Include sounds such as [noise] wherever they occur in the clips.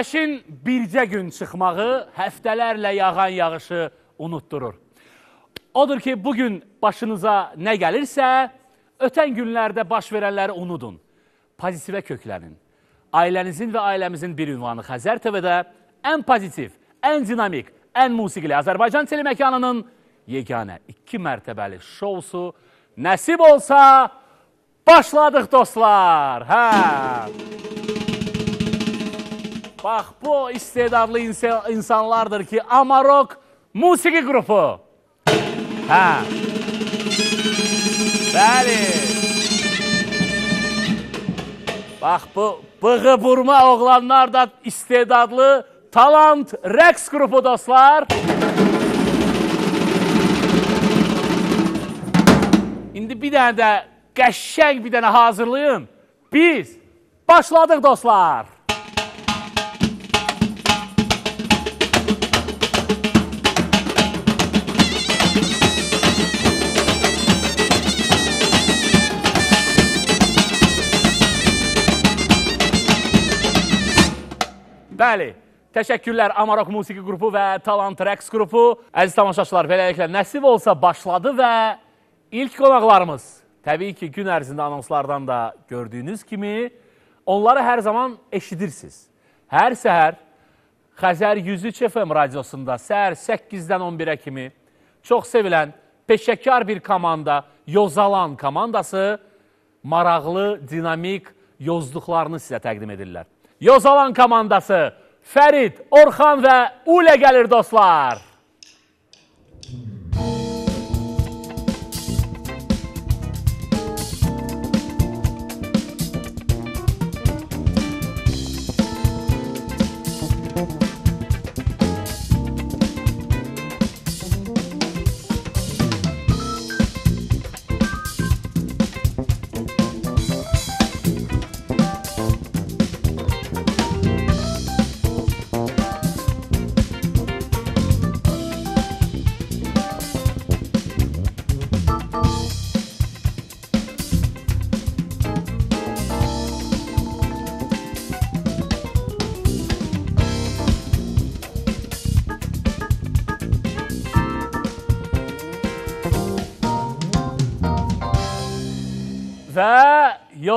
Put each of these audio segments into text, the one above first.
Günəşin bircə gün çıxmağı həftələrlə yağan yağışı unutdurur. Odur ki, bugün başınıza nə gəlirsə, ötən günlərdə baş verənləri unudun. Pozitivə köklənin. Ailənizin və ailəmizin bir ünvanı Xəzər TV-də ən pozitiv, ən dinamik, ən musiqili Azərbaycan teleməkanının yeganə iki mərtəbəli şousu nəsib olsa başladıq dostlar. Hə. Bax, bu istedadlı insanlardır ki, Amarok musiqi qrupu. Hə. Bəli. Bax, bu bığı burma oğlanlar da istedadlı talant rəqs qrupu dostlar. İndi bir dənə də qəşəng bir dənə hazırlayın. Biz başladıq dostlar. Bəli, təşəkkürlər Amarok Musiqi qrupu və Talant Rəqs qrupu. Əziz tamaşaçılar, beləliklə nəsib olsa başladı və ilk qonaqlarımız, təbii ki, gün ərzində anonslardan da gördüyünüz kimi, onları hər zaman eşidirsiniz. Hər səhər Xəzər 103 FM radiosunda səhər 8-dən 11-ə kimi çox sevilən, peşəkar bir komanda, Yozalan komandası maraqlı, dinamik yozduqlarını sizə təqdim edirlər. Yozalan komandası Fərid, Orxan və Ulə gəlir dostlar.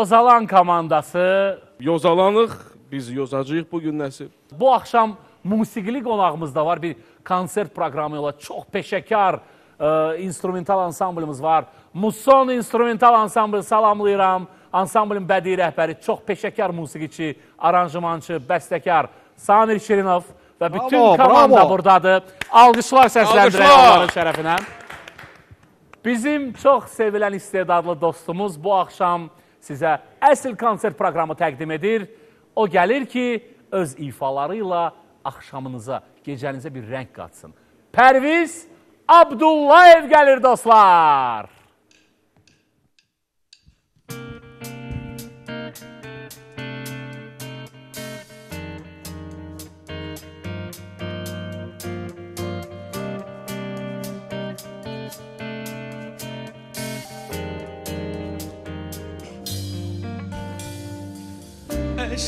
Yozalan komandası Yozalanıq, biz yozacağıq bu gün nəsib. bu axşam musiqili qonağımız da var. Bir konsert proqramı ilə çox peşəkar ə, instrumental ansamblımız var. Muson instrumental ansambl salamlayıram. Ansamblın bədii rəhbəri, çox peşəkar musiqiçi, aranjmançı, bəstəkar Samir Şirinov və bütün Bravo, komanda bravo. buradadır. Alqışlar səsləndirək onların şərəfinə. Bizim çox sevilən istedadlı dostumuz bu axşam sizə əsl konsert proqramı təqdim edir. O gəlir ki, öz ifaları ilə axşamınıza, gecənizə bir rəng qatsın. Pərviz Abdullayev gəlir dostlar.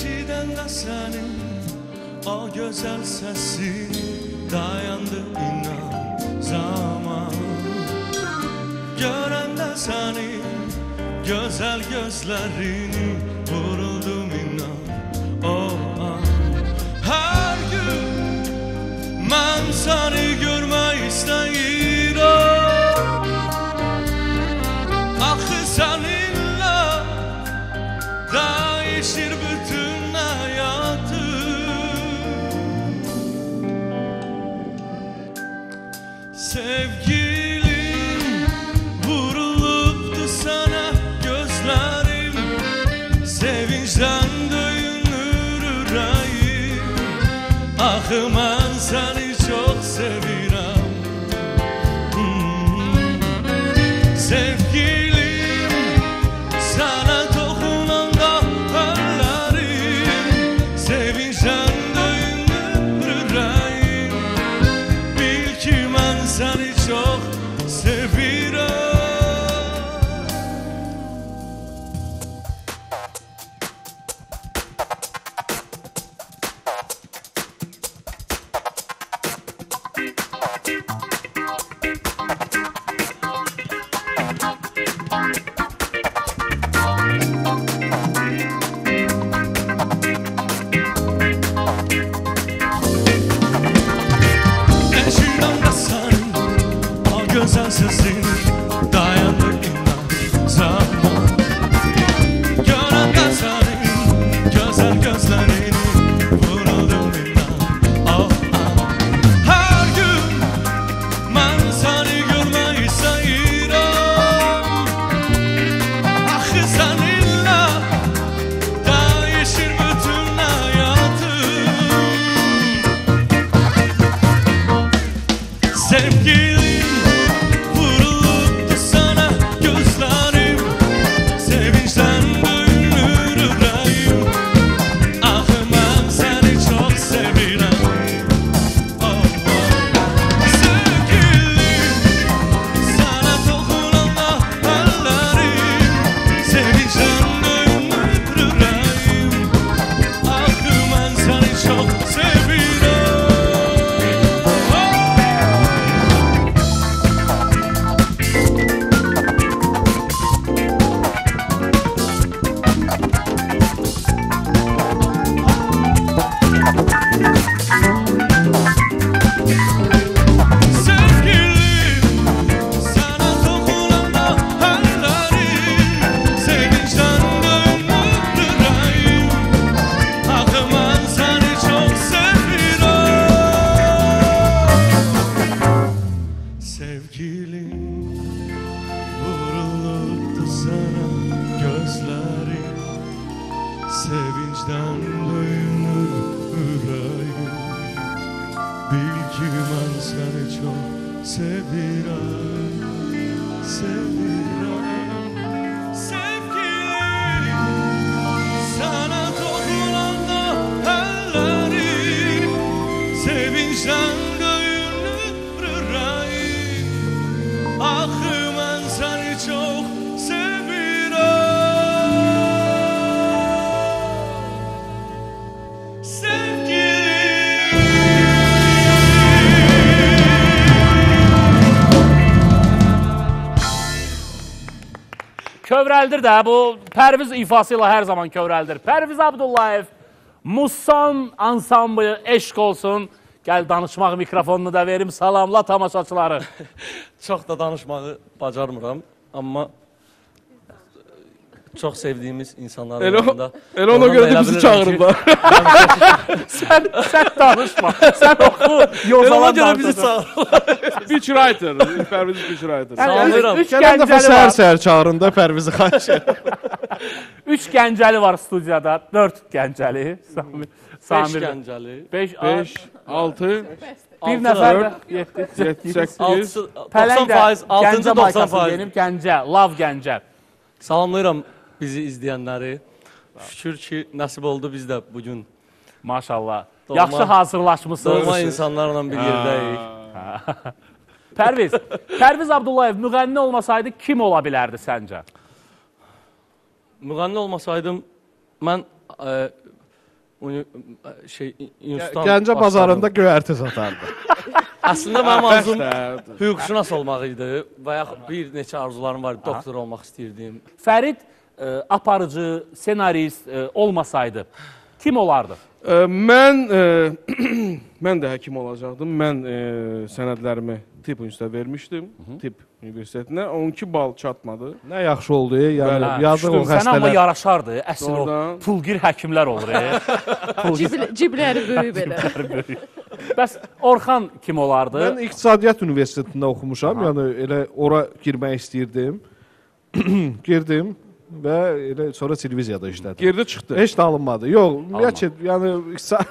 Eşiden senin o güzel sesi dayandı inan zaman. Gören de seni güzel gözlerini vuruldum inan o an. Her gün ben seni Sevinçten döyünür yüreğim Ahı quero que Kövrəldir də bu Pərviz ifası ilə hər zaman kövrəldir. Pərviz Abdullayev, Musan ansamblı eşq olsun. Gəl danışmaq mikrofonunu da verim. Salamla tamaşaçıları. [laughs] Çox da danışmağı bacarmıram, amma çox sevdiyimiz insanların Elə, yanında. elə ona da də elə bizi çağırırlar. sən, sən danışma. Sən oxu. Elə ona Yozalan görə bizi çağırırlar. [laughs] Speechwriter, Pərviz speechwriter. Yəni, Salamlayıram. üç, [laughs] üç Gələn dəfə gəncəli var. səhər-səhər çağırında Pərvizi xahiş. Üç gəncəli var studiyada. Dörd gəncəli. Samir. Beş Samir. gəncəli. Beş. 5, 6, Bir altı, nəfər dörd, də. Yeddi. 7, 8. altısı, Pələng 90 də faiz, altıncı Gəncə 90 maykası faiz. Benim Gəncə. Lav Gəncə. Salamlayıram bizi izləyənləri. Şükür ki, nəsib oldu biz də bugün Maşallah. Doğma- Yaxşı hazırlaşmısınız. doğma insanlarla bir yerdəyik. [laughs] Pərviz, Pərviz Abdullayev müğənni olmasaydı kim ola bilərdi səncə? Müğənni olmasaydım mən ə, ə, şey institutdan Gəncə bazarında göyərti satardı. [laughs] Əslində mənim arzum Bəsdir. hüquqşünas olmaq idi və yaxud bir neçə arzularım var. Doktor olmaq istəyirdim. Fərid ə, aparıcı, senarist ə, olmasaydı kim olardı? Ə, Mən ə, [clears throat] mən də həkim olacaqdım. Mən ə, sənədlərimi tibb universitetə vermişdim. Tibb universitetinə 12 bal çatmadı. Nə yaxşı oldu, yəni Hə, yazıq o düşdüm. Sən amma xəstələr. yaraşardı. Əsl o Doğrudan. pulgir həkimlər olur. e. [laughs] Ciblə, cibləri böyük belə. [laughs] Bəs Orxan kim olardı? Mən İqtisadiyyat Universitetində oxumuşam, yəni elə ora girmək istəyirdim. [clears throat] Girdim və elə sonra televiziyada işlədim. Gerdə çıxdı. Heç də alınmadı. Yox, ümumiyyətlə, yəni iqtisad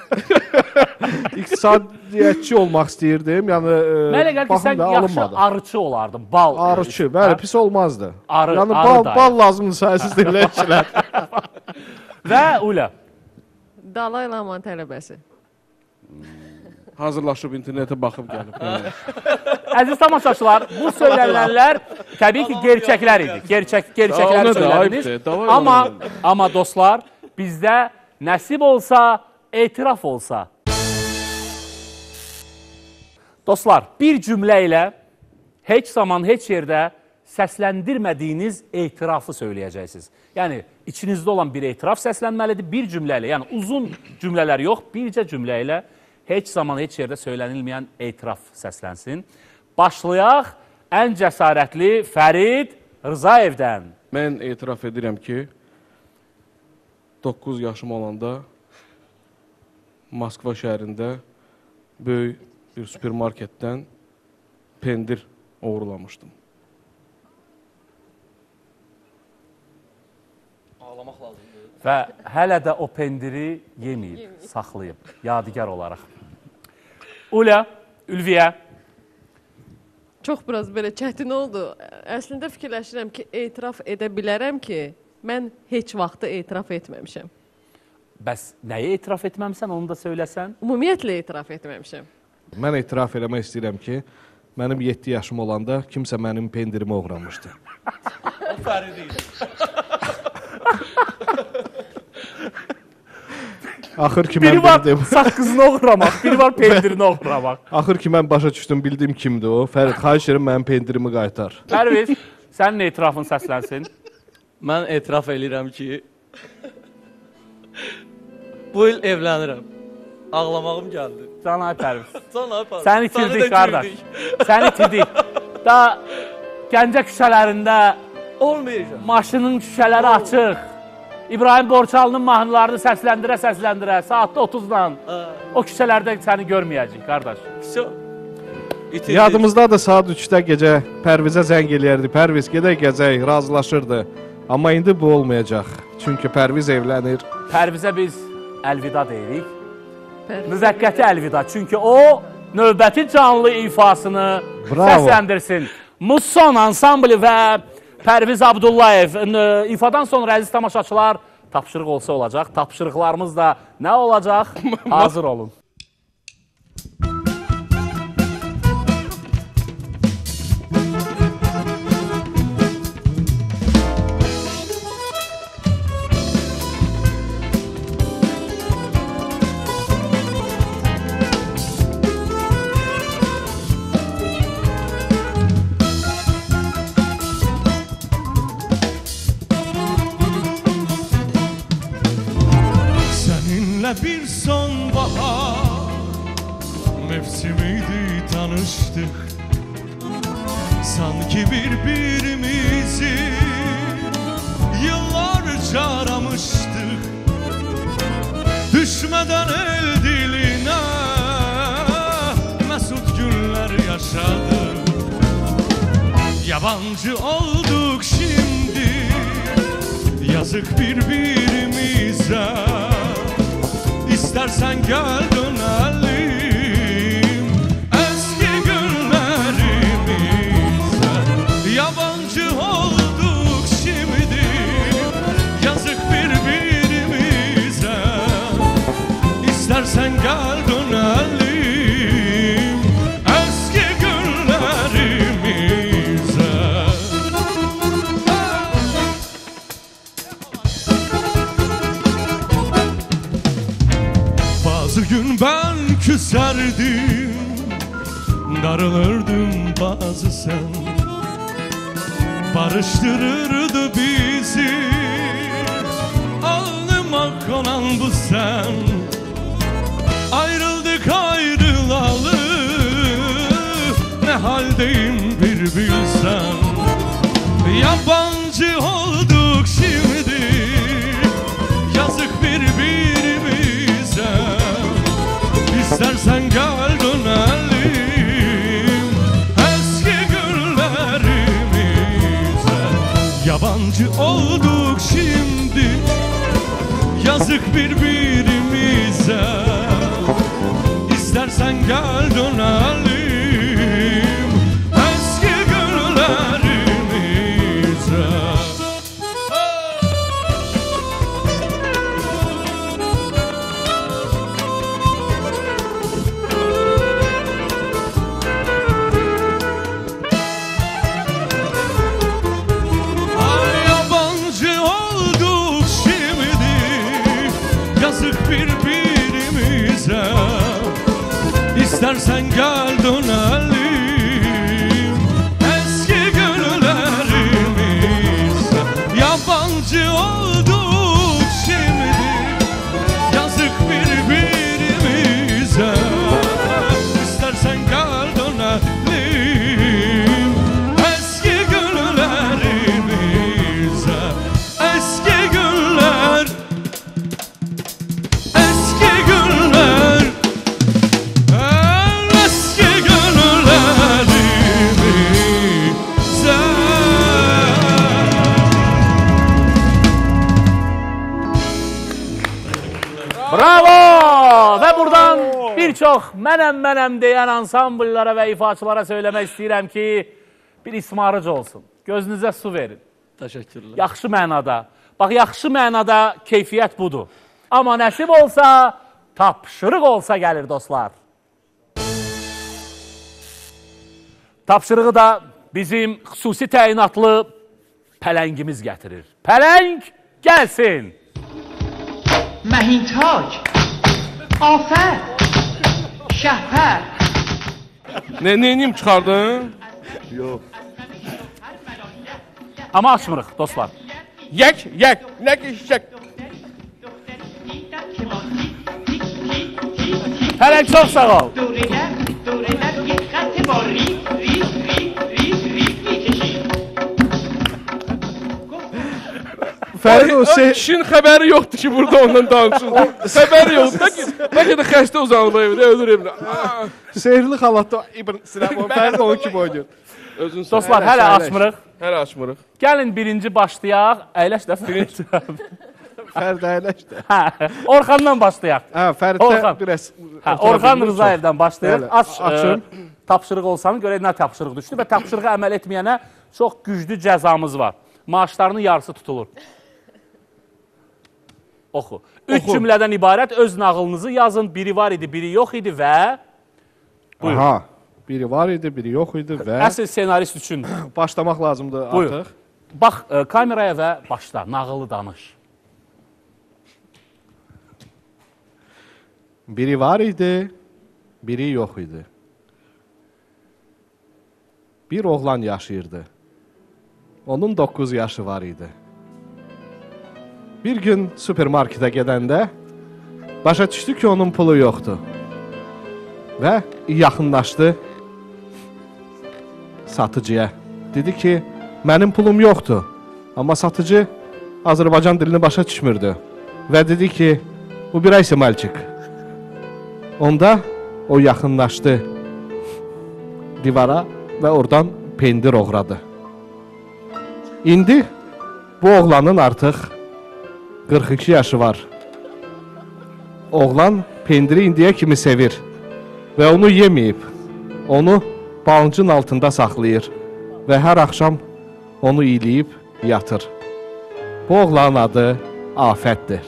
[laughs] iqtisadiyyatçı olmaq istəyirdim. Yəni e, Mənə gəlir ki, sən da yaxşı alınmadı. arıçı olardın. Bal. Arıçı, bəli, pis olmazdı. Arı- yəni arı bal, bal lazımdırsa siz də elə işlər. [laughs] Və Ula. Dalay Lama tələbəsi. Hazırlaşıb internetə baxıb gəlib. Yəni. Əziz tamaşaçılar, bu söylənənlər təbii ki, gerçəklər idi. Gerçək gerçəkləri söylədiniz. Amma amma dostlar, bizdə nəsib olsa, etiraf olsa. Dostlar, bir cümlə ilə heç zaman heç yerdə səsləndirmədiyiniz etirafı söyləyəcəksiniz. Yəni içinizdə olan bir etiraf səslənməlidir bir cümlə ilə. Yəni uzun cümlələr yox, bircə cümlə ilə heç zaman heç yerdə söylənilməyən etiraf səslənsin. Başlayaq ən cəsarətli Fərid Rızayevdən. Mən etiraf edirəm ki 9 yaşım olanda Moskva şəhərində böyük bir supermarketdən pendir oğurlamışdım. Ağlamaq lazımdır. Və hələ də o pendiri yeməyib, saxlayıb, yadigar olaraq. Ula, Ülviyə, Çox biraz belə çətin oldu. Əslində fikirləşirəm ki, etiraf edə bilərəm ki, mən heç vaxtı etiraf etməmişəm. bəs nəyə etiraf etməmsən, onu da söyləsən? Ümumiyyətlə etiraf etməmişəm. Mən etiraf eləmək istəyirəm ki, mənim 7 yaşım olanda kimsə mənim pendirimi oğramışdı. [laughs] Axır ki mən Biri var bildim. saqqızını oğramaq, biri var [laughs] pendirini oğramaq. Axır ki mən başa düşdüm, bildim kimdir o. Fərid, xahiş edirəm mənim pendirimi qaytar. Pərviz, sənin etirafın səslənsin. Mən etiraf eləyirəm ki bu il evlənirəm. Ağlamağım gəldi. Canay Pərviz. Can apar. Səni itirdik qardaş. Səni itirdik. Da Gəncə küçələrində Olmayacaq. maşının şüşələri açıq. İbrahim Borçalının mahnılarını səsləndirə səsləndirə saatda 30-la o küçələrdə səni görməyəcək qardaş. Vso. İtirdik. Yadımızdadır saat 3-də gecə Pərvizə zəng eləyərdi. Pərviz gedək gəzək, razılaşırdı. Amma indi bu olmayacaq. Çünki Pərviz evlənir. Pərvizə biz əlvida deyirik. Müvəqqəti əlvida. Çünki o növbəti canlı ifasını Bravo. səsləndirsin. Musson ansambli və Pərviz Abdullayev ifadan sonra əziz tamaşaçılar tapşırıq olsa olacaq. Tapşırıqlarımız da nə olacaq? [laughs] Hazır olun. Tanıştık Sanki birbirimizi yıllarca aramıştık. Düşmeden el diline mesut günler yaşadık. Yabancı olduk şimdi. Yazık birbirimize. İstersen gel dönelim Darılırdım bazı sen. Barıştırırdı bizi. Alnıma konan bu sen. Ayrıldık ayrılalı. Ne haldeyim bir bilsen Yabancı olduk şimdi be, be. San Caldonal çox mənəm, mənəm deyən ansambllara və ifaçılara söyləmək istəyirəm ki, bir ismarıcı olsun. Gözünüzə su verin. Təşəkkürlər. Yaxşı mənada. Bax, yaxşı mənada keyfiyyət budur. Amma nəsib olsa, tapşırıq olsa gəlir dostlar. Tapşırığı da bizim xüsusi təyinatlı pələngimiz gətirir. Pələng gəlsin! Məhintək, afət, şəhvər. Nə, neynim çıxardın? Yox. Amma açmırıq, dostlar. Yək, yək, nə işək. Hələ çox sağ ol. Fərid o Şey... Kişinin xəbəri yoxdur ki, burada ondan danışır. xəbəri yoxdur. Bəlkə, bəlkə də xəstə uzanıb evdə, ölür evdə. Sehrli xalatda İbn Sinəm Fərid onun kimi oynayır. Özün. Dostlar, hələ açmırıq. Hələ açmırıq. Gəlin birinci başlayaq. Əyləş də birinci. Fərid əyləşdi. Hə, Orxandan başlayaq. Hə, Fəriddə Orxan. biraz Hə, Orxan Rızayevdən başlayır. Bəli, Aç, açın. e, tapşırıq olsanı görək nə tapşırıq düşdü və tapşırığa əməl etməyənə çox güclü cəzamız var. Maaşlarının yarısı tutulur. Oxu. Üç Oxu. cümlədən ibarət öz nağılınızı yazın. Biri var idi, biri yox idi və Buyur. Aha. Biri var idi, biri yox idi və əsl ssenarist üçün [coughs] başlamaq lazımdır Buyur. artıq. bax e, kameraya və başla, nağılı danış. Biri var idi, biri yox idi. Bir oğlan yaşayırdı. Onun 9 yaşı var idi. Bir gün supermarketə gedəndə başa düşdü ki, onun pulu yoxdur. Və yaxınlaşdı satıcıya. Dedi ki, mənim pulum yoxdur. Amma satıcı Azərbaycan dilini başa düşmürdü. Və dedi ki, aysə məlçik. Onda o yaxınlaşdı divara və oradan pendir oğradı. İndi bu oğlanın artıq 42 yaşı var. Oğlan pendiri indiyə kimi sevir və onu yeməyib. Onu balıncın altında saxlayır və hər axşam onu iyiləyib yatır. Bu oğlanın adı Afətdir.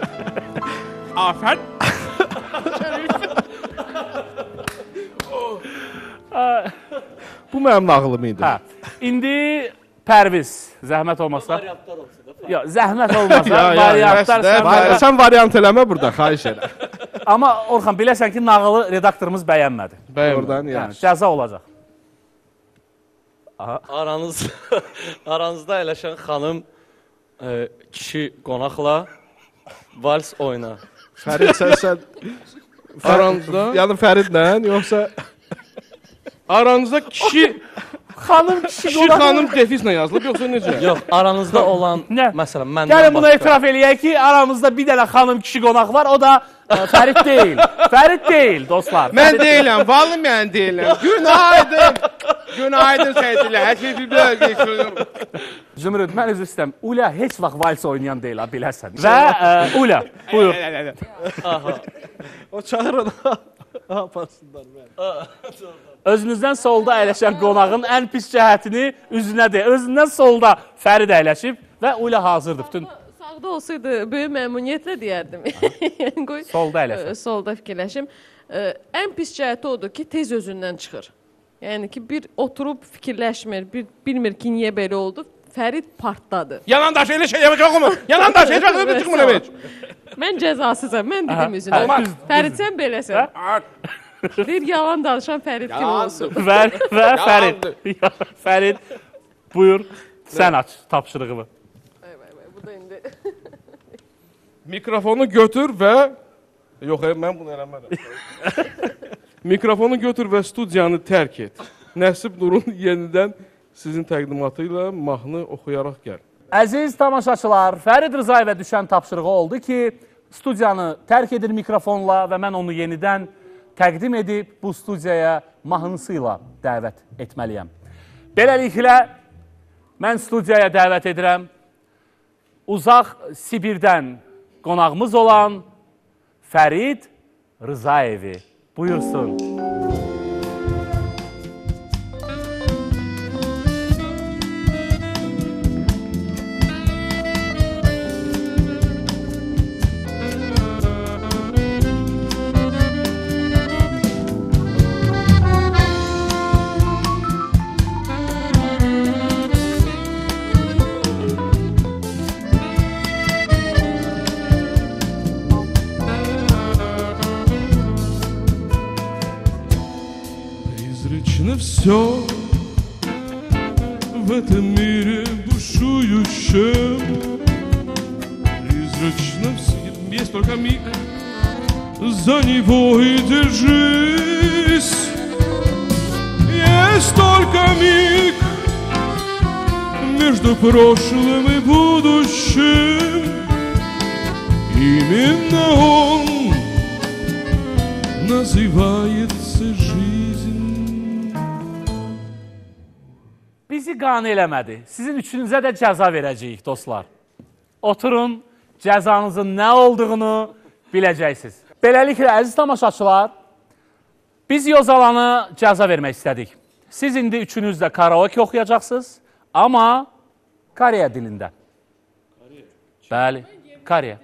[laughs] Afət. Bu mənim nağılım idi. Hə. İndi Pərviz, zəhmət olmasa. Variantlar olsa da. Yox, zəhmət olmasa variantlar sən Va- variant- Sən variant eləmə burada, xahiş elə. Amma Orxan biləsən ki, nağılı redaktorumuz bəyənmədi. Oradan Yəni cəza olacaq. Aranız [laughs] aranızda əyləşən xanım e, kişi qonaqla vals oyna. Fərid sən sən Aranızda, yəni Fəridlə yoxsa aranızda kişi, xanım kişi Kişi qonaq. xanım defislə yazılıb yoxsa necə? Yox, aranızda olan, [laughs] Nə? məsələn, məndən Gəlin bunu başqa- etiraf eləyək ki, aramızda bir dənə xanım kişi qonaq var, o da ə, Fərid deyil. [laughs] Fərid deyil, dostlar. Mən deyiləm, vallı mən yəni deyiləm. Günaydın. Günaydın seyirciler. Hər şey bir-birinə geçiyorum. Zümrüd, mən üzr istəyirəm. Ula heç vaxt vals oynayan deyil, ha, bilərsən. Və e, ə, Ula, buyur. O çağırın. Apasınlar [laughs] mən. Özünüzdən solda əyləşən qonağın ən pis cəhətini üzünə de. Özündən solda Fərid əyləşib və Uля hazırdır. Bütün Sağda olsaydı böyük məmnuniyyətlə deyərdim. yəni [laughs] qoy Solda əyləşin. ə, Solda fikirləşim. Ə, Ən pis cəhəti odur ki, tez özündən çıxır. Yəni ki, bir oturub fikirləşmir, bir bilmir ki, niyə belə oldu. Fərid partladı. Yalan daş elə şey yapacaq mı? Yalan daş heç vaxt çıxmır heç. Mən cəzasızam, mən dedim üzünə. Fərid sən beləsən. Bir yalan danışan Fərid kimi olsun. və, və Fərid. Fərid, buyur. Sən aç tapşırığımı. Vay, vay, vay, Bu da indi. [laughs] Mikrofonu götür və Yox, mən bunu eləmərəm. [laughs] Mikrofonu götür və studiyanı tərk et. Nəsib Nurun yenidən sizin təqdimatı ilə mahnı oxuyaraq gəl. Əziz tamaşaçılar, Fərid Rızayevə düşən tapşırığı oldu ki, studiyanı tərk edir mikrofonla və mən onu yenidən təqdim edib bu studiyaya mahnısı ilə dəvət etməliyəm. Beləliklə, mən studiyaya dəvət edirəm uzaq Sibirdən qonağımız olan Fərid Rızayevi. Buyursun. Призрачно все в этом мире бушующем. Призрачно все, есть только миг, за него и держись. Есть только миг между прошлым и будущим. Именно он называется qane eləmədi. Sizin üçünüzə də cəza verəcəyik, dostlar. Oturun, cəzanızın nə olduğunu biləcəksiniz. Beləliklə, əziz tamaşaçılar, biz Yozalanı cəza vermək istədik. Siz indi üçünüz də karaoke oxuyacaqsınız, amma Koreya dilində. Bəli, Koreya.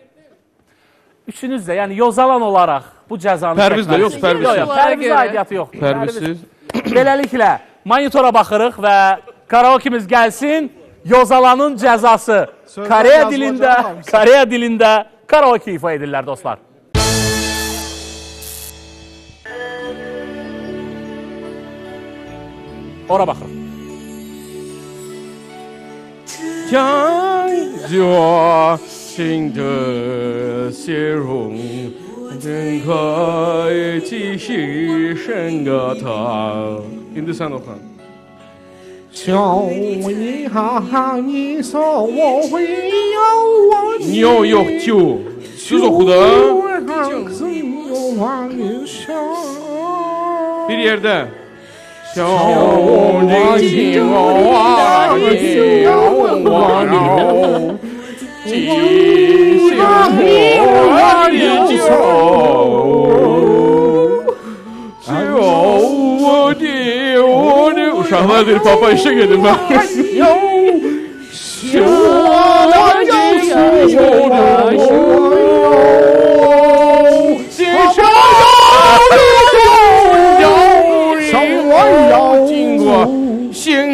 Üçünüz də, yəni Yozalan olaraq bu cəzanı Pərviz də yox, Pərviz. Yox, Pərviz aidiyyatı yoxdur. Pərvizsiz. Beləliklə, monitora baxırıq və Karaoke'miz gelsin. Yozalanın cezası. Sözler Koreya dilinde, Koreya dilinde karaoke ifa edirlər dostlar. Ora baxırıq. Jiao xing de xie rong den kai ji xi shen ge ta. Şimdi sen okan. sən oxu. 笑一下，你说我会有我 Niyə o yox ki? Siz oxudu. Bir yerdə. 小 全部都是爸爸一手一脚的迈开步伐是我们的时代由我们的时代由我们的时代由我们的时代由我们的我们的的时代由我们的我们的时代由我们的时代由我们的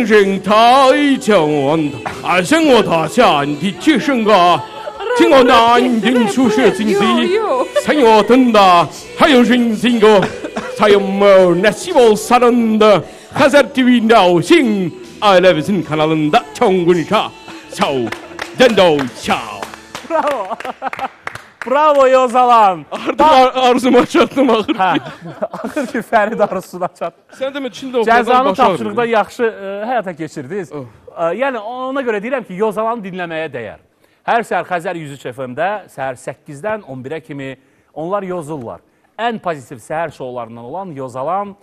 时代的 Hazar TV Now Sing Ailemizin kanalında Çongun Şah. Şov. Dendo Şah. Bravo. Bravo Yozalan. Artıq ar arzuma çatdım axır. Hə. Axır ki Fərid arzusuna çat. Sən demə Çində oxuyursan. Cəzanı tapşırıqda yaxşı ə, həyata keçirdiniz. Oh. Ə, yəni ona görə deyirəm ki, Yozalanı dinləməyə dəyər. Hər səhər Xəzər 103 FM-də səhər 8-dən 11-ə kimi onlar yozurlar. Ən pozitiv səhər şoularından olan Yozalan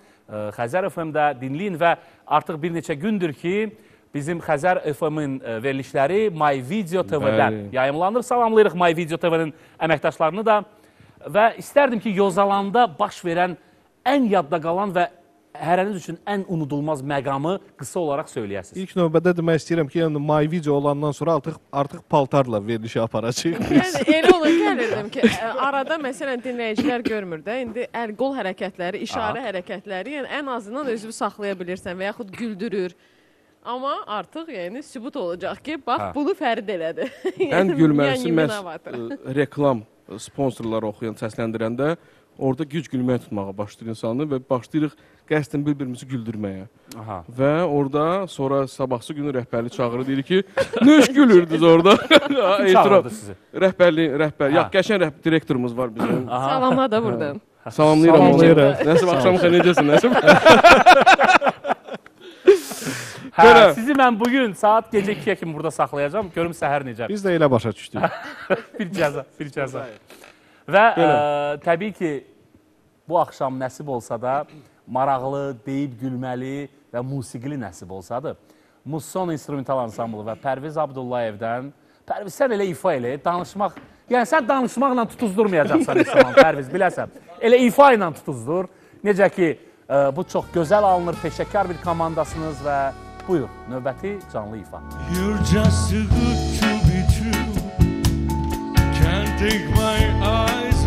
Xəzər FM-də dinləyin və artıq bir neçə gündür ki, bizim Xəzər FM-in ə, verilişləri My Video TV-dən yayımlanır. Salamlayırıq My Video TV-nin əməkdaşlarını da və istərdim ki, Yozalanda baş verən ən yadda qalan və hərəniz üçün ən unudulmaz məqamı qısa olaraq söyləyəsiniz. İlk növbədə demək istəyirəm ki, yəni my video olandan sonra artıq artıq paltarla verilişi aparacağıq. Yəni elə ona gəlirdim ki, arada məsələn dinləyicilər görmür də, indi əl-qol hərəkətləri, işarə hərəkətləri, yəni ən azından özünü saxlaya bilirsən və yaxud güldürür. Amma artıq yəni sübut olacaq ki, bax Hə. bunu Fərid elədi. Ən [laughs] gülməlisi Yəni, məhz ə, reklam sponsorları oxuyan, səsləndirəndə orada güc gülməyə tutmağa başlayır insanı və başlayırıq qəsdən bir-birimizi güldürməyə. Aha. Və orada sonra sabahsı günü rəhbərlik çağırır deyir ki, [laughs] nə iş gülürdünüz orada? [laughs] Etiraf. sizi? Rəhbərlik, rəhbər. Yox, qəşəng rəhbər direktorumuz var bizim. Aha. Salamla da burdan. Salamlayıram onu. Nəsib axşam xeyir necəsən? Nəsib? [laughs] Hə, Belə. sizi mən bu gün saat gecə 2-yə kimi burada saxlayacağam. Görüm səhər necə. Biz də elə başa düşdük. bir cəza, bir cəza. Və ə, təbii ki, bu axşam nəsib olsa da maraqlı, deyib gülməli və musiqili nəsib olsadır. Musson instrumental ansamblı və Pərviz Abdullayevdən Pərviz sən elə ifa elə, danışmaq, yəni sən danışmaqla tutuzdurmayacaqsan [laughs] insanı Pərviz, biləsən. Elə ifa ilə tutuzdur. Necə ki, ə, bu çox gözəl alınır, peşəkar bir komandasınız və buyur, növbəti canlı ifa. You're just too good to be true. Can't take my eyes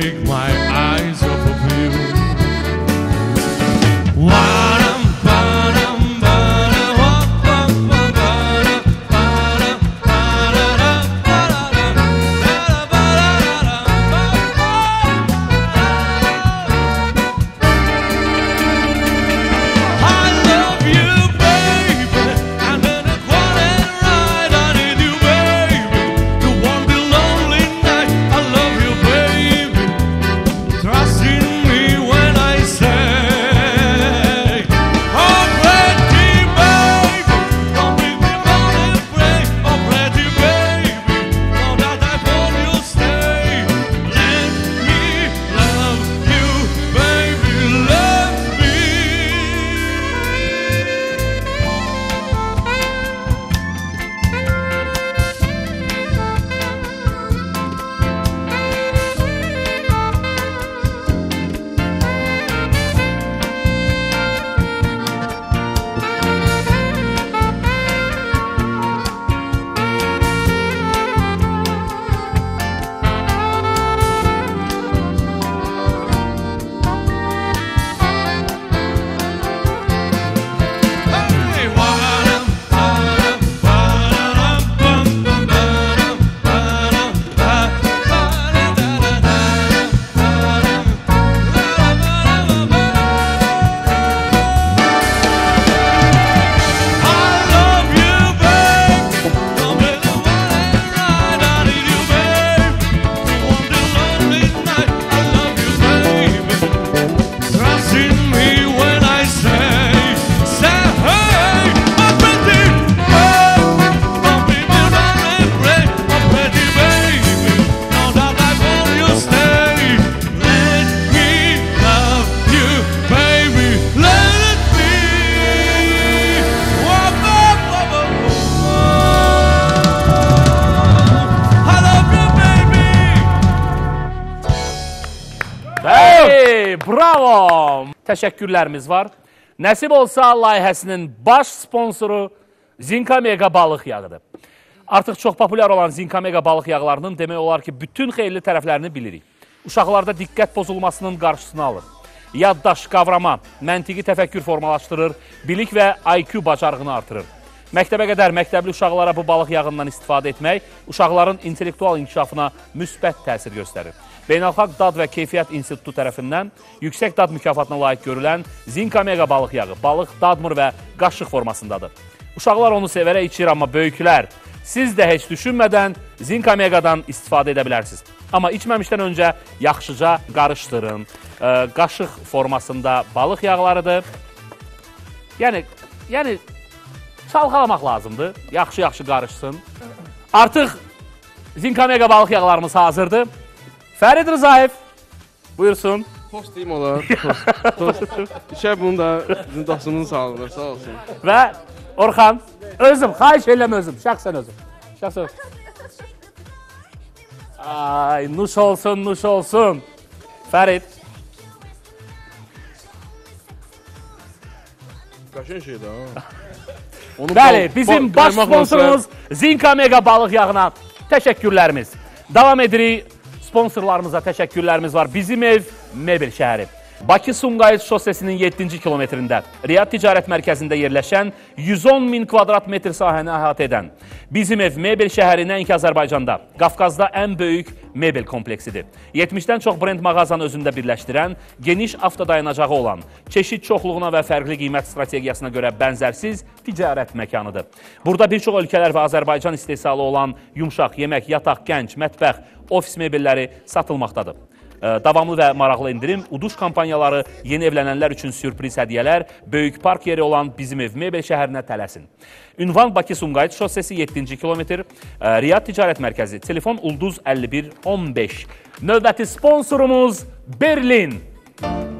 take my eyes off of you. Why? Təşəkkürlərimiz var. Nəsib olsa layihəsinin baş sponsoru Zinka Mega balıq yağıdır. Artıq çox populyar olan Zinka Mega balıq yağlarının demək olar ki, bütün xeyirli tərəflərini bilirik. Uşaqlarda diqqət pozulmasının qarşısını alır. Yaddaş, qavrama, məntiqi təfəkkür formalaşdırır, bilik və IQ bacarığını artırır. Məktəbə qədər məktəbli uşaqlara bu balıq yağından istifadə etmək uşaqların intellektual inkişafına müsbət təsir göstərir. Beynəlxalq Dad və Keyfiyyət İnstitutu tərəfindən yüksək dad mükafatına layiq görülən Zinka Mega balıq yağı balıq, dadmır və qaşıq formasındadır. Uşaqlar onu sevərək içir, amma böyüklər siz də heç düşünmədən Zinka Mega'dan istifadə edə bilərsiniz. Amma içməmişdən öncə yaxşıca qarışdırın. Qaşıq formasında balıq yağlarıdır. Yəni, yəni çalxalamaq lazımdır. Yaxşı-yaxşı qarışsın. Artıq Zinka Mega balıq yağlarımız hazırdır. Fərid Rızaev buyursun. Post deyim olar. Post. Post. İşə bunu da dasının sağlığına sağ olsun. Və Orxan, özüm, xahiş eləm özüm, şəxsən özüm. Şəxsən özüm. Ay, nuş olsun, nuş olsun. Fərid, Qəşəng şeydir ha. Onu bəli, bal- bizim bal- baş qaymaqla sponsorumuz Zinka Mega balıq yağına təşəkkürlərimiz. Davam edirik. Sponsorlarımıza təşəkkürlərimiz var. Bizim ev Mebel şəhəri. Bakı Sumqayıt şossesinin 7-ci kilometrində Riyad Ticarət Mərkəzində yerləşən 110 min kvadrat metr sahəni əhatə edən Bizim ev Mebel şəhəri nəinki Azərbaycanda, Qafqazda ən böyük mebel kompleksidir. 70-dən çox brend mağazanı özündə birləşdirən, geniş avtodayanacağı olan, çeşid çoxluğuna və fərqli qiymət strategiyasına görə bənzərsiz ticarət məkanıdır. Burada bir çox ölkələr və Azərbaycan istehsalı olan yumşaq, yemək, yataq, gənc, mətbəx, ofis mebelləri satılmaqdadır. Davamlı və maraqlı indirim, uduş kampaniyaları, yeni evlənənlər üçün sürpriz hədiyyələr, böyük park yeri olan Bizim Ev Mebel şəhərinə tələsin. Ünvan Bakı Sumqayıt şossesi 7-ci kilometr, ə, Riyad Ticarət Mərkəzi, telefon Ulduz 51 15. Növbəti sponsorumuz Berlin. Berlin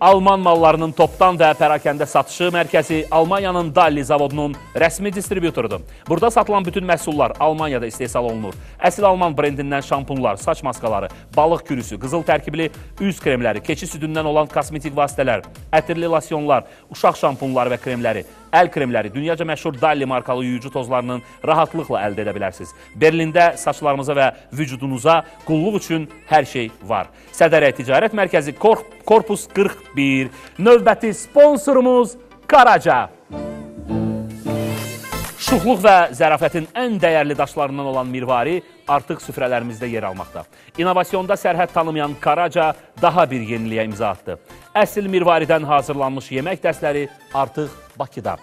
Alman mallarının topdan və pərakəndə satışı mərkəzi Almaniyanın Dalli zavodunun rəsmi distribyutorudur. Burada satılan bütün məhsullar Almaniyada istehsal olunur. Əsl Alman brendindən şampunlar, saç maskaları, balıq kürüsü, qızıl tərkibli üz kremləri, keçi südündən olan kosmetik vasitələr, ətirli losyonlar, uşaq şampunları və kremləri, əl kremləri, dünyaca məşhur Dalli markalı yuyucu tozlarının rahatlıqla əldə edə bilərsiniz. Berlində saçlarınıza və vücudunuza qulluq üçün hər şey var. Sədərək Ticarət Mərkəzi Kor Korpus 41. Növbəti sponsorumuz Qaraca. Şuxluq və zərafətin ən dəyərli daşlarından olan mirvari artıq süfrələrimizdə yer almaqda. İnovasyonda sərhəd tanımayan Karaca daha bir yeniliyə imza atdı. Əsl mirvaridən hazırlanmış yemək dəstləri artıq Bakıda.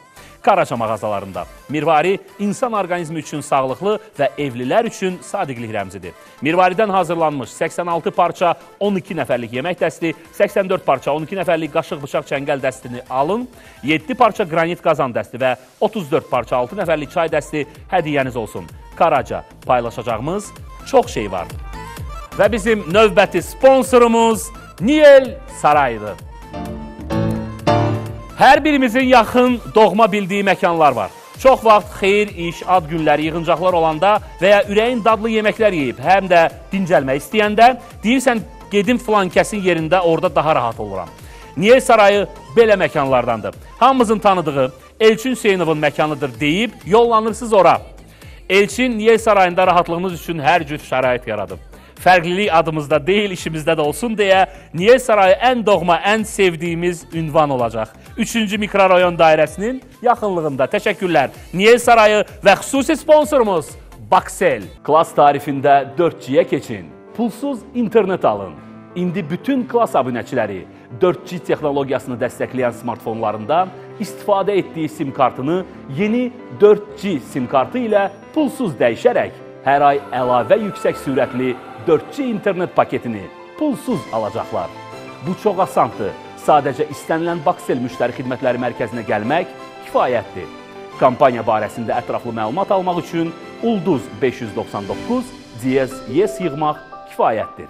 Karaca mağazalarında. Mirvari insan orqanizmi üçün sağlıqlı və evlilər üçün sadiqlik rəmzidir. Mirvaridən hazırlanmış 86 parça 12 nəfərlik yemək dəsti, 84 parça 12 nəfərlik qaşıq bıçaq çəngəl dəstini alın, 7 parça qranit qazan dəsti və 34 parça 6 nəfərlik çay dəsti hədiyyəniz olsun. Karaca paylaşacağımız çox şey var. Və bizim növbəti sponsorumuz Niyel Sarayıdır. Hər birimizin yaxın, doğma bildiyi məkanlar var. Çox vaxt xeyir, iş, ad günləri, yığıncaqlar olanda və ya ürəyin dadlı yeməklər yeyib, həm də dincəlmək istəyəndə deyirsən gedim filan kəsin yerində orada daha rahat oluram. Niyə sarayı belə məkanlardandır? Hamımızın tanıdığı Elçin Hüseynovun məkanıdır deyib yollanırsınız ora. Elçin Niyə sarayında rahatlığımız üçün hər cür şərait yaradıb. Fərqlilik adımızda deyil, işimizdə də olsun deyə Niyə sarayı ən doğma, ən sevdiyimiz ünvan olacaq. 3-cü mikrorayon dairəsinin yaxınlığında. Təşəkkürlər. Niyə sarayı və xüsusi sponsorumuz Baksel. Klass tarifində 4G-yə keçin. Pulsuz internet alın. İndi bütün klass abunəçiləri 4G texnologiyasını dəstəkləyən smartfonlarında istifadə etdiyi sim kartını yeni 4G sim kartı ilə pulsuz dəyişərək hər ay əlavə yüksək sürətli 4G internet paketini pulsuz alacaqlar. Bu çox asandır. Sadəcə istənilən Baksel müştəri xidmətləri mərkəzinə gəlmək kifayətdir. Kampaniya barəsində ətraflı məlumat almaq üçün Ulduz 599 Diyez Yes yığmaq kifayətdir.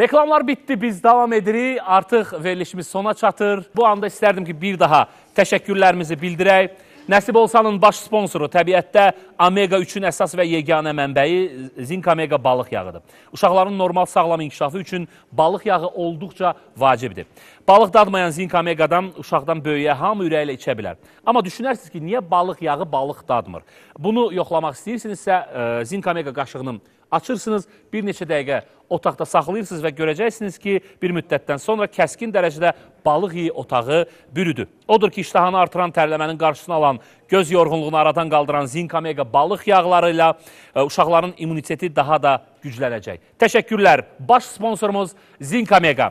Reklamlar bitdi, biz davam edirik. Artıq verilişimiz sona çatır. Bu anda istərdim ki, bir daha təşəkkürlərimizi bildirək. Nəsib olsanın baş sponsoru təbiətdə omega 3-ün əsas və yeganə mənbəyi Zink omega balıq yağıdır. Uşaqların normal sağlam inkişafı üçün balıq yağı olduqca vacibdir. Balıq dadmayan Zink omegadan uşaqdan böyüyə hamı ürəklə içə bilər. Amma düşünərsiniz ki, niyə balıq yağı balıq dadmır? Bunu yoxlamaq istəyirsinizsə, e, Zink omega qaşığının açırsınız, bir neçə dəqiqə otaqda saxlayırsınız və görəcəksiniz ki, bir müddətdən sonra kəskin dərəcədə balıq iyi otağı bürüdü. Odur ki, iştahanı artıran tərləmənin qarşısını alan, göz yorğunluğunu aradan qaldıran Zink omega balıq yağları ilə e, uşaqların immuniteti daha da güclənəcək. Təşəkkürlər. Baş sponsorumuz Zink omega.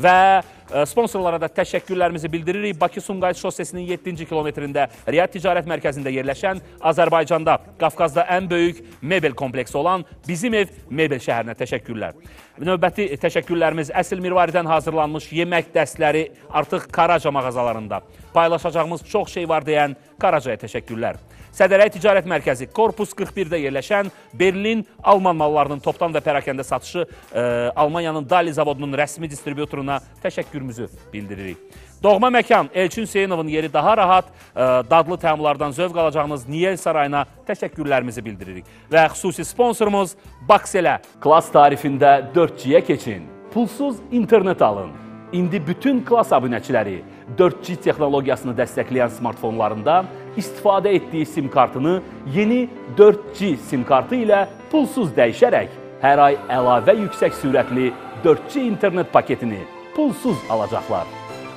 Və sponsorlara da təşəkkürlərimizi bildiririk. Bakı-Sumqayıt şossesinin 7-ci kilometrində Riyad Ticarət Mərkəzində yerləşən Azərbaycanda, Qafqazda ən böyük mebel kompleksi olan Bizim Ev Mebel şəhərinə təşəkkürlər. Növbəti təşəkkürlərimiz əsl mirvaridən hazırlanmış yemək dəstləri artıq Karaca mağazalarında. Paylaşacağımız çox şey var deyən Karacaya təşəkkürlər. Sədərək Ticarət Mərkəzi Korpus 41-də yerləşən Berlin Alman mallarının topdan və pərakəndə satışı e, Almaniyanın Dali zavodunun rəsmi distributoruna təşəkkürümüzü bildiririk. Doğma məkan Elçin Hüseynovun yeri daha rahat, e, dadlı təamlardan zövq alacağınız Niyel Sarayına təşəkkürlərimizi bildiririk. Və xüsusi sponsorumuz Baxelə. Klas tarifində 4G-yə keçin. Pulsuz internet alın. İndi bütün klas abunəçiləri 4G texnologiyasını dəstəkləyən smartfonlarında istifadə etdiyi sim kartını yeni 4G sim kartı ilə pulsuz dəyişərək hər ay əlavə yüksək sürətli 4G internet paketini pulsuz alacaqlar.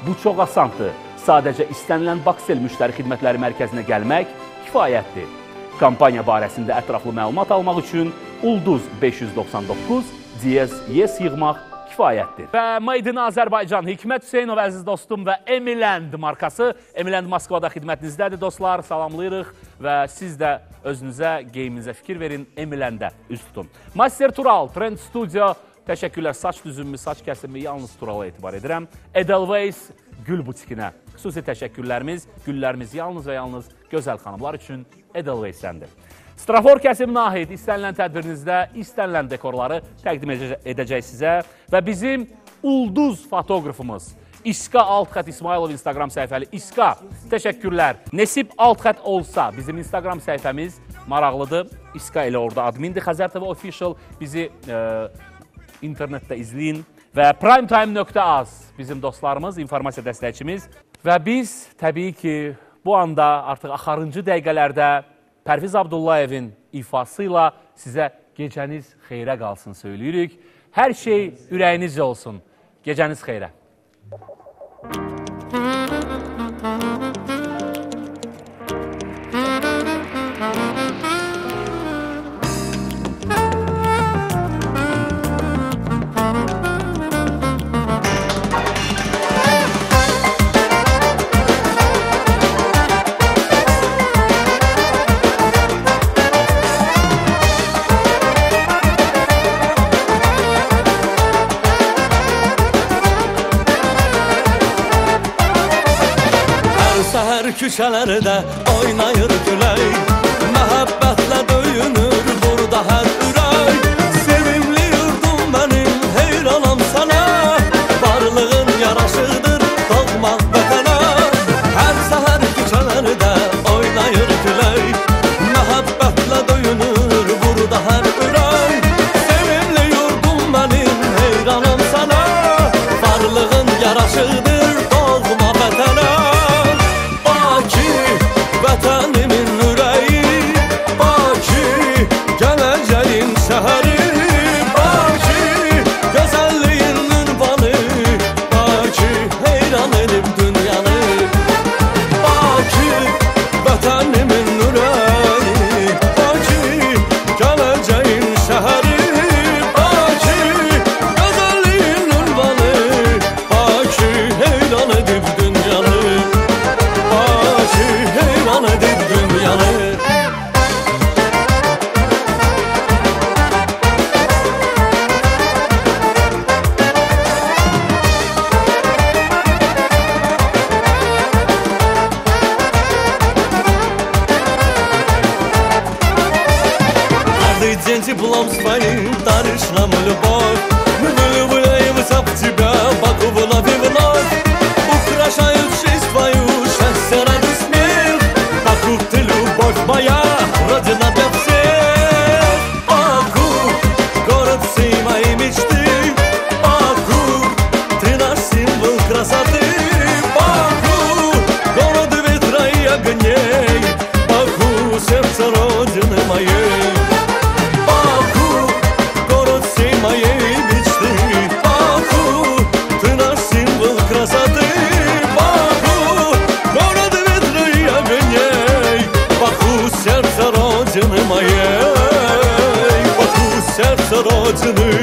Bu çox asandır. Sadəcə istənilən Baxsel müştəri xidmətləri mərkəzinə gəlmək kifayətdir. Kampaniya barəsində ətraflı məlumat almaq üçün Ulduz 599 Diyez Yes yığmaq kifayətdir. Və Made in Azərbaycan Hikmət Hüseynov əziz dostum və Emiland markası Emiland Moskvada xidmətinizdədir dostlar. Salamlayırıq və siz də özünüzə, geyiminizə fikir verin, Emiləndə üz tutun. Master Tural Trend Studio təşəkkürlər. Saç düzümü, saç kəsimi yalnız Turala etibar edirəm. Edelweiss Gül butikinə xüsusi təşəkkürlərimiz, güllərimiz yalnız və yalnız gözəl xanımlar üçün Edelweiss-dəndir. Strafor kəsim Nahid istənilən tədbirinizdə istənilən dekorları təqdim edəcə- edəcək sizə və bizim ulduz fotoqrafımız İska alt xət İsmailov Instagram səhifəli İska təşəkkürlər. Nesib alt xət olsa bizim Instagram səhifəmiz maraqlıdır. İska elə orada admindir. Xəzər TV official bizi e, internetdə izləyin və primetime.az bizim dostlarımız, informasiya dəstəkçimiz və biz təbii ki, bu anda artıq axarıncı dəqiqələrdə Pərviz Abdullayevin ifası ilə sizə gecəniz xeyrə qalsın söyləyirik. Hər şey ürəyinizcə olsun. Gecəniz xeyrə. Hər səhər vatan. rodny